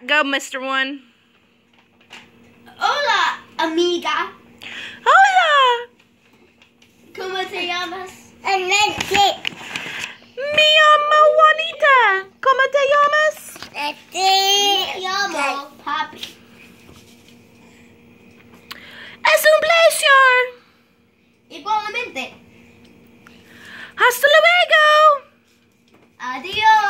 right, go, Mr. One. Hola, amiga. Hola! ¿Cómo te llamas? Mi llamo Juanita. ¿Cómo te llamas? Me llamo Papi. Es un placer. Igualmente. Hasta luego. Adiós.